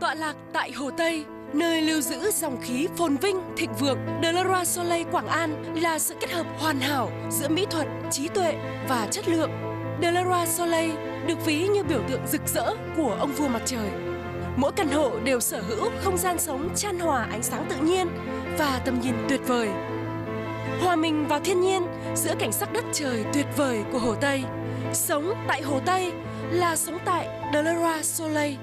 Tọa lạc tại Hồ Tây, nơi lưu giữ dòng khí phồn vinh, thịnh vượng, De La Roi Soleil Quảng An là sự kết hợp hoàn hảo giữa mỹ thuật, trí tuệ và chất lượng. De La Roi Soleil được ví như biểu tượng rực rỡ của ông vua mặt trời. Mỗi căn hộ đều sở hữu không gian sống chan hòa ánh sáng tự nhiên và tầm nhìn tuyệt vời. Hòa mình vào thiên nhiên giữa cảnh sắc đất trời tuyệt vời của Hồ Tây. Sống tại Hồ Tây là sống tại De La Roi Soleil.